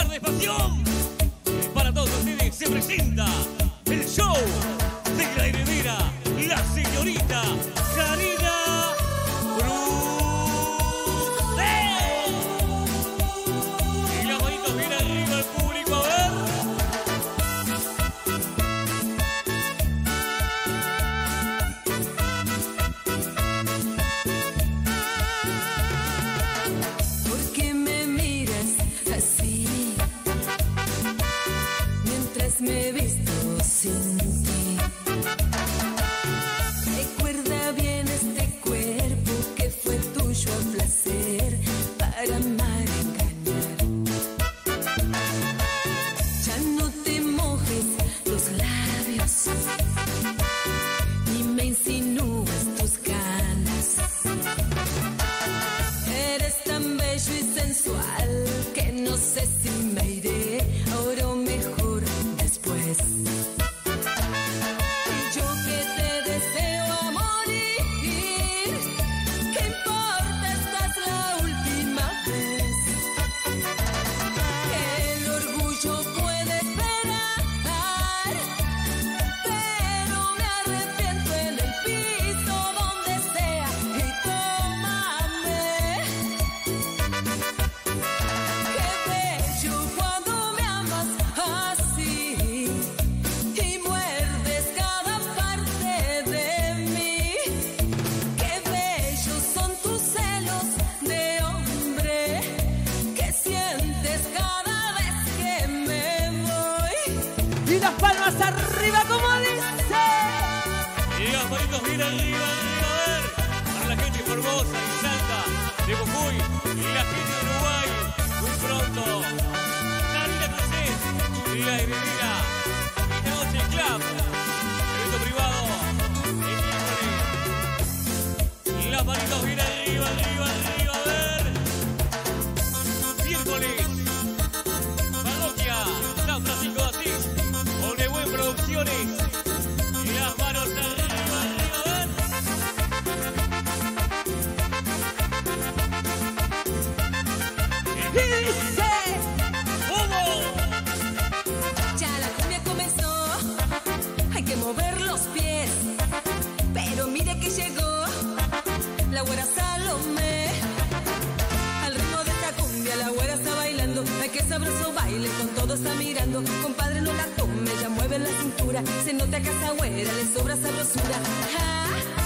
tarde de pasión. Para todos ustedes se presenta el show de la heredera, la señorita ni me insinúes tus ganas. Eres tan bello y sensual que no sé si me iré ahora o mejor después. Y yo que te deseo a morir, ¿qué Y las palmas arriba, como dice. Y las manitos bien arriba, arriba, a ver. Para la gente Formosa, de Salta, de Jujuy y la gente de Pero mire que llegó la güera Salomé. Que sabroso baile, con todo está mirando. Compadre, no la tome, ya mueve la cintura. Se nota que a esa güera le sobra sabrosura. Ah.